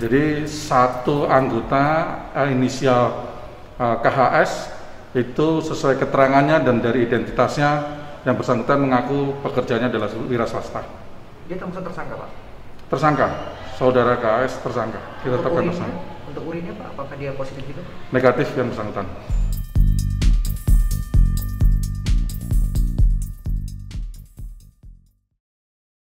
Jadi satu anggota eh, inisial eh, KHS itu sesuai keterangannya dan dari identitasnya yang bersangkutan mengaku pekerjaannya adalah wira swasta. Dia termasuk tersangka Pak? Tersangka, saudara KHS tersangka, kita Untuk tetapkan urinnya, tersangka. untuk urinnya Pak, apakah dia positif gitu, juga? Negatif yang bersangkutan.